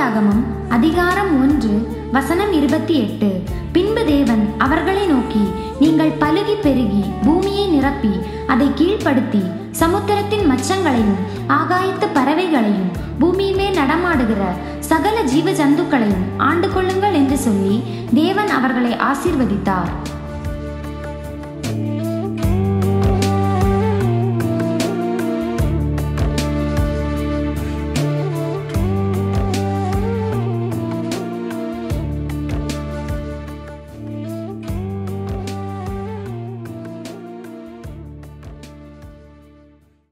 ஆதியாகமம் அதிகாரம் ஒன்று வசனம் இருபத்தி எட்டு. பின்பு தேவன் அவர்களை நோக்கி நீங்கள் பலுகி பெருகி பூமியை நிரப்பி அதை கீழ்ப்படுத்தி சமுத்திரத்தின் மச்சங்களையும் ஆகாயத்து பறவைகளையும் பூமியுமே நடமாடுகிற சகல ஜீவ ஜந்துக்களையும் ஆண்டு கொள்ளுங்கள் என்று சொல்லி தேவன் அவர்களை ஆசீர்வதித்தார்.